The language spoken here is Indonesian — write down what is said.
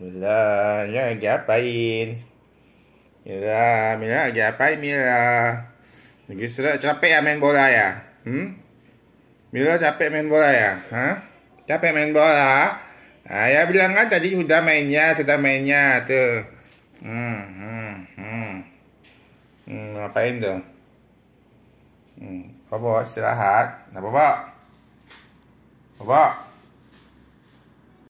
Mila, ya lagi apain? Mila, Mila lagi apain Mila? Lagi serak capek ya main bola ya? Hmm? Mila capek main bola ya? Hah? Capek main bola? Ah, ya bilang kan tadi sudah mainnya, sudah mainnya tuh. Hmm, hmm, hmm. Hmm, ngapain tuh? Hmm, Bobo istirahat. Nah, Bobo. Bobo.